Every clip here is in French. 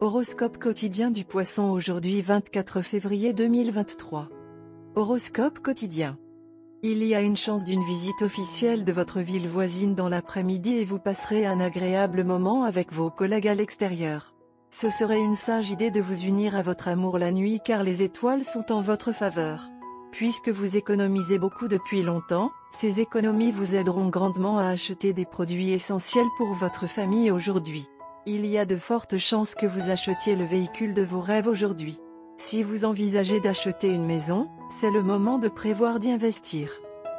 Horoscope quotidien du poisson aujourd'hui 24 février 2023. Horoscope quotidien. Il y a une chance d'une visite officielle de votre ville voisine dans l'après-midi et vous passerez un agréable moment avec vos collègues à l'extérieur. Ce serait une sage idée de vous unir à votre amour la nuit car les étoiles sont en votre faveur. Puisque vous économisez beaucoup depuis longtemps, ces économies vous aideront grandement à acheter des produits essentiels pour votre famille aujourd'hui. Il y a de fortes chances que vous achetiez le véhicule de vos rêves aujourd'hui. Si vous envisagez d'acheter une maison, c'est le moment de prévoir d'y investir.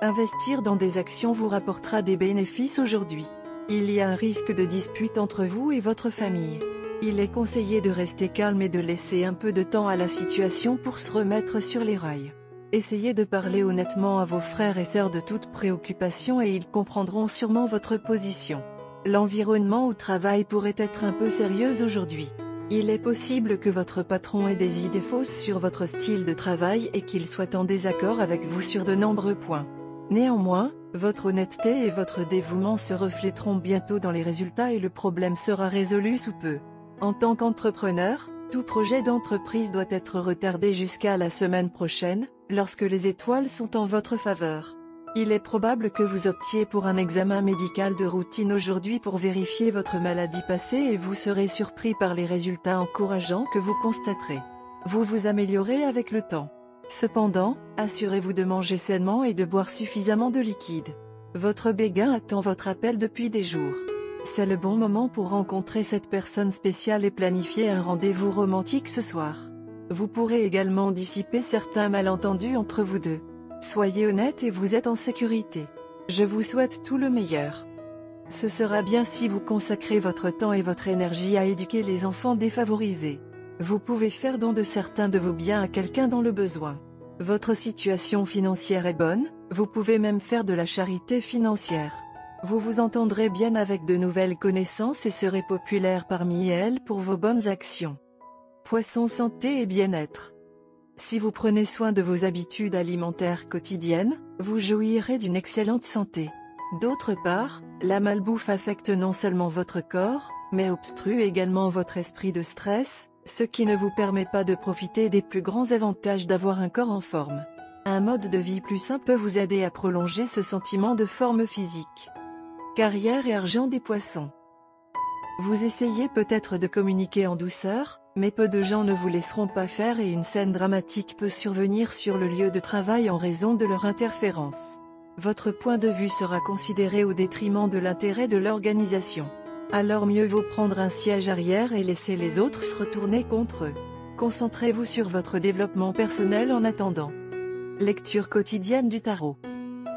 Investir dans des actions vous rapportera des bénéfices aujourd'hui. Il y a un risque de dispute entre vous et votre famille. Il est conseillé de rester calme et de laisser un peu de temps à la situation pour se remettre sur les rails. Essayez de parler honnêtement à vos frères et sœurs de toute préoccupation et ils comprendront sûrement votre position. L'environnement au travail pourrait être un peu sérieux aujourd'hui. Il est possible que votre patron ait des idées fausses sur votre style de travail et qu'il soit en désaccord avec vous sur de nombreux points. Néanmoins, votre honnêteté et votre dévouement se refléteront bientôt dans les résultats et le problème sera résolu sous peu. En tant qu'entrepreneur, tout projet d'entreprise doit être retardé jusqu'à la semaine prochaine, lorsque les étoiles sont en votre faveur. Il est probable que vous optiez pour un examen médical de routine aujourd'hui pour vérifier votre maladie passée et vous serez surpris par les résultats encourageants que vous constaterez. Vous vous améliorez avec le temps. Cependant, assurez-vous de manger sainement et de boire suffisamment de liquide. Votre béguin attend votre appel depuis des jours. C'est le bon moment pour rencontrer cette personne spéciale et planifier un rendez-vous romantique ce soir. Vous pourrez également dissiper certains malentendus entre vous deux. Soyez honnête et vous êtes en sécurité. Je vous souhaite tout le meilleur. Ce sera bien si vous consacrez votre temps et votre énergie à éduquer les enfants défavorisés. Vous pouvez faire don de certains de vos biens à quelqu'un dans le besoin. Votre situation financière est bonne, vous pouvez même faire de la charité financière. Vous vous entendrez bien avec de nouvelles connaissances et serez populaire parmi elles pour vos bonnes actions. Poisson santé et bien-être. Si vous prenez soin de vos habitudes alimentaires quotidiennes, vous jouirez d'une excellente santé. D'autre part, la malbouffe affecte non seulement votre corps, mais obstrue également votre esprit de stress, ce qui ne vous permet pas de profiter des plus grands avantages d'avoir un corps en forme. Un mode de vie plus sain peut vous aider à prolonger ce sentiment de forme physique. Carrière et argent des poissons. Vous essayez peut-être de communiquer en douceur, mais peu de gens ne vous laisseront pas faire et une scène dramatique peut survenir sur le lieu de travail en raison de leur interférence. Votre point de vue sera considéré au détriment de l'intérêt de l'organisation. Alors mieux vaut prendre un siège arrière et laisser les autres se retourner contre eux. Concentrez-vous sur votre développement personnel en attendant. Lecture quotidienne du tarot.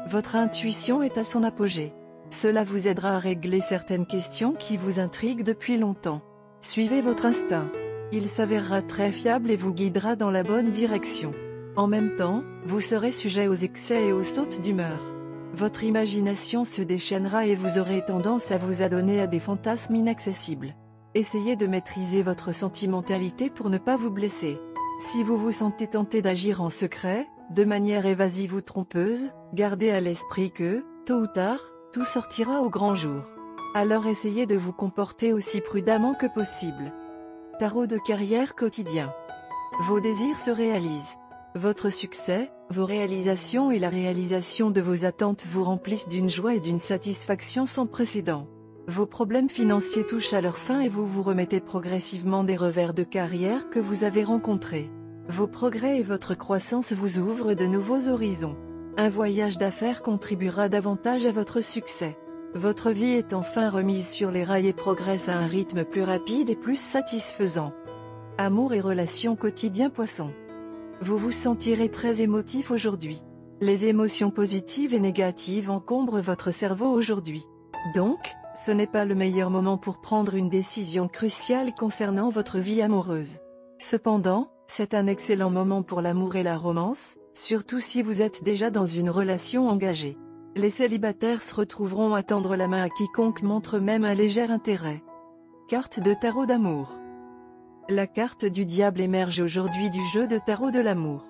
Votre intuition est à son apogée. Cela vous aidera à régler certaines questions qui vous intriguent depuis longtemps. Suivez votre instinct. Il s'avérera très fiable et vous guidera dans la bonne direction. En même temps, vous serez sujet aux excès et aux sautes d'humeur. Votre imagination se déchaînera et vous aurez tendance à vous adonner à des fantasmes inaccessibles. Essayez de maîtriser votre sentimentalité pour ne pas vous blesser. Si vous vous sentez tenté d'agir en secret, de manière évasive ou trompeuse, gardez à l'esprit que, tôt ou tard, tout sortira au grand jour. Alors essayez de vous comporter aussi prudemment que possible. Tarot de carrière quotidien. Vos désirs se réalisent. Votre succès, vos réalisations et la réalisation de vos attentes vous remplissent d'une joie et d'une satisfaction sans précédent. Vos problèmes financiers touchent à leur fin et vous vous remettez progressivement des revers de carrière que vous avez rencontrés. Vos progrès et votre croissance vous ouvrent de nouveaux horizons. Un voyage d'affaires contribuera davantage à votre succès. Votre vie est enfin remise sur les rails et progresse à un rythme plus rapide et plus satisfaisant. Amour et relations quotidien poisson. Vous vous sentirez très émotif aujourd'hui. Les émotions positives et négatives encombrent votre cerveau aujourd'hui. Donc, ce n'est pas le meilleur moment pour prendre une décision cruciale concernant votre vie amoureuse. Cependant, c'est un excellent moment pour l'amour et la romance, surtout si vous êtes déjà dans une relation engagée. Les célibataires se retrouveront à tendre la main à quiconque montre même un léger intérêt. Carte de tarot d'amour. La carte du diable émerge aujourd'hui du jeu de tarot de l'amour.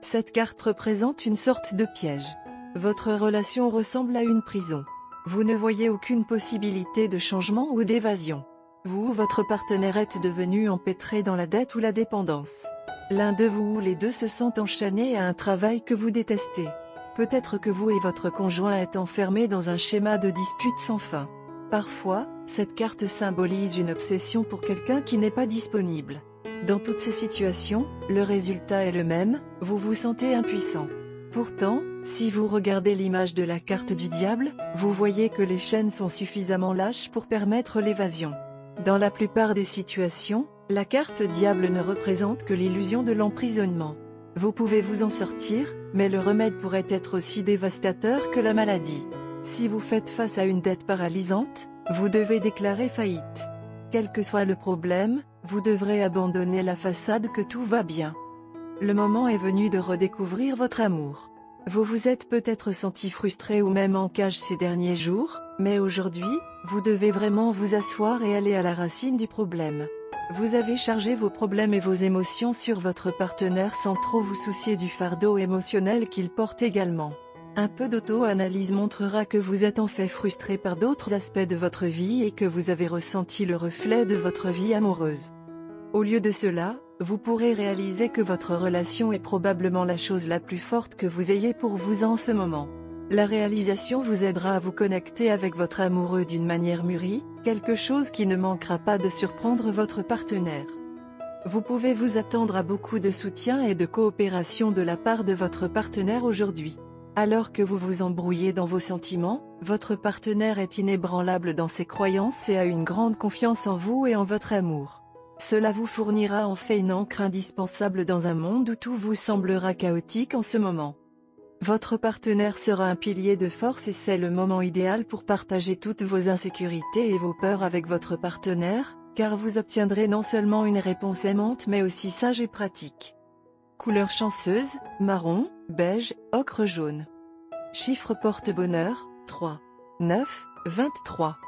Cette carte représente une sorte de piège. Votre relation ressemble à une prison. Vous ne voyez aucune possibilité de changement ou d'évasion. Vous ou votre partenaire êtes devenu empêtré dans la dette ou la dépendance. L'un de vous ou les deux se sentent enchaînés à un travail que vous détestez. Peut-être que vous et votre conjoint êtes enfermés dans un schéma de dispute sans fin. Parfois, cette carte symbolise une obsession pour quelqu'un qui n'est pas disponible. Dans toutes ces situations, le résultat est le même, vous vous sentez impuissant. Pourtant, si vous regardez l'image de la carte du diable, vous voyez que les chaînes sont suffisamment lâches pour permettre l'évasion. Dans la plupart des situations, la carte diable ne représente que l'illusion de l'emprisonnement. Vous pouvez vous en sortir, mais le remède pourrait être aussi dévastateur que la maladie. Si vous faites face à une dette paralysante, vous devez déclarer faillite. Quel que soit le problème, vous devrez abandonner la façade que tout va bien. Le moment est venu de redécouvrir votre amour. Vous vous êtes peut-être senti frustré ou même en cage ces derniers jours, mais aujourd'hui, vous devez vraiment vous asseoir et aller à la racine du problème. Vous avez chargé vos problèmes et vos émotions sur votre partenaire sans trop vous soucier du fardeau émotionnel qu'il porte également. Un peu d'auto-analyse montrera que vous êtes en fait frustré par d'autres aspects de votre vie et que vous avez ressenti le reflet de votre vie amoureuse. Au lieu de cela, vous pourrez réaliser que votre relation est probablement la chose la plus forte que vous ayez pour vous en ce moment. La réalisation vous aidera à vous connecter avec votre amoureux d'une manière mûrie, quelque chose qui ne manquera pas de surprendre votre partenaire. Vous pouvez vous attendre à beaucoup de soutien et de coopération de la part de votre partenaire aujourd'hui. Alors que vous vous embrouillez dans vos sentiments, votre partenaire est inébranlable dans ses croyances et a une grande confiance en vous et en votre amour. Cela vous fournira en fait une encre indispensable dans un monde où tout vous semblera chaotique en ce moment. Votre partenaire sera un pilier de force et c'est le moment idéal pour partager toutes vos insécurités et vos peurs avec votre partenaire, car vous obtiendrez non seulement une réponse aimante mais aussi sage et pratique. Couleur chanceuse, marron, beige, ocre jaune. Chiffre porte-bonheur, 3. 9, 23.